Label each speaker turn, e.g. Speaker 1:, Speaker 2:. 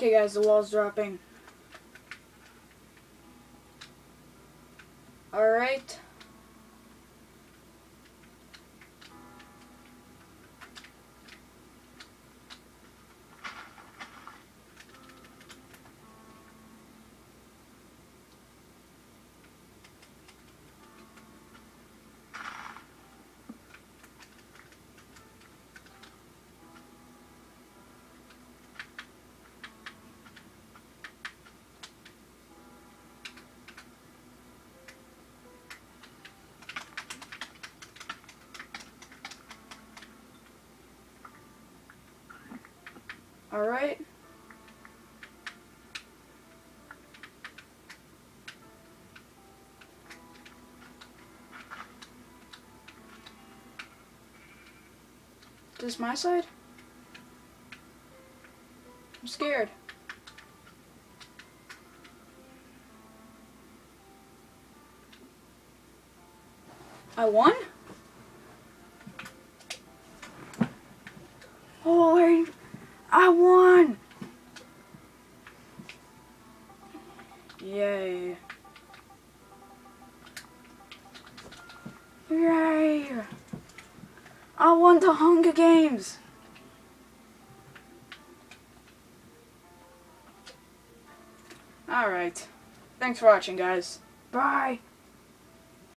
Speaker 1: Okay, guys, the wall's dropping. Alright. Alright. This is my side? I'm scared. I won? Oh, I, I won! Yay. Yay! I won the Hunger Games! Alright. Thanks for watching, guys. Bye!